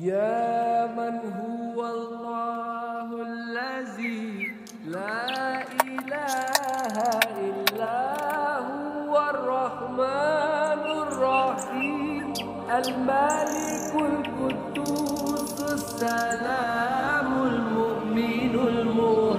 يا من هو الله الذي لا إله إلا هو الرحمن الرحيم الملك القدوس السلام المؤمن المؤمن